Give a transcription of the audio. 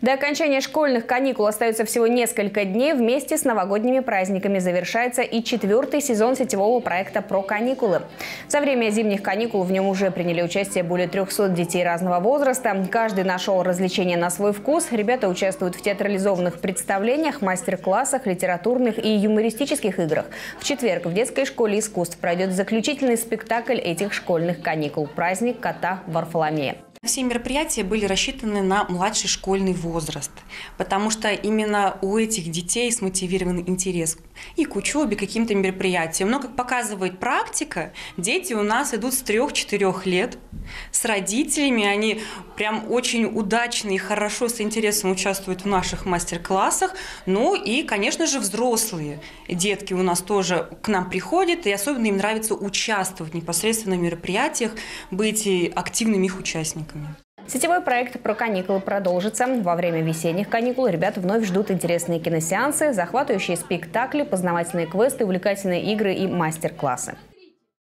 До окончания школьных каникул остается всего несколько дней. Вместе с новогодними праздниками завершается и четвертый сезон сетевого проекта «Про каникулы». За время зимних каникул в нем уже приняли участие более 300 детей разного возраста. Каждый нашел развлечение на свой вкус. Ребята участвуют в театрализованных представлениях, мастер-классах, литературных и юмористических играх. В четверг в детской школе искусств пройдет заключительный спектакль этих школьных каникул – праздник кота Варфоломея. Все мероприятия были рассчитаны на младший школьный возраст, потому что именно у этих детей смотивирован интерес и к учебе, к каким-то мероприятиям. Но, как показывает практика, дети у нас идут с 3-4 лет с родителями, они прям очень удачно и хорошо с интересом участвуют в наших мастер-классах. Ну и, конечно же, взрослые детки у нас тоже к нам приходят, и особенно им нравится участвовать непосредственно в мероприятиях, быть активными их участниками. Сетевой проект про каникулы продолжится. Во время весенних каникул ребят вновь ждут интересные киносеансы, захватывающие спектакли, познавательные квесты, увлекательные игры и мастер-классы.